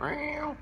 Meow.